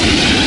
Yes!